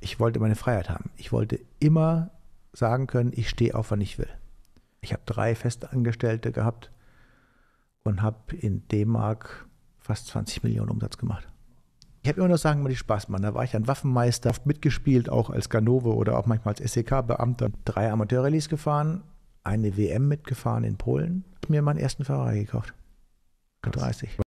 Ich wollte meine Freiheit haben. Ich wollte immer sagen können, ich stehe auf, wann ich will. Ich habe drei Festangestellte gehabt und habe in D-Mark fast 20 Millionen Umsatz gemacht. Ich habe immer noch sagen, mal die Spaß machen. Da war ich ein Waffenmeister, oft mitgespielt, auch als Ganove oder auch manchmal als SEK-Beamter. Drei Amateurrallyes gefahren, eine WM mitgefahren in Polen. Hab mir meinen ersten Ferrari gekauft. 30.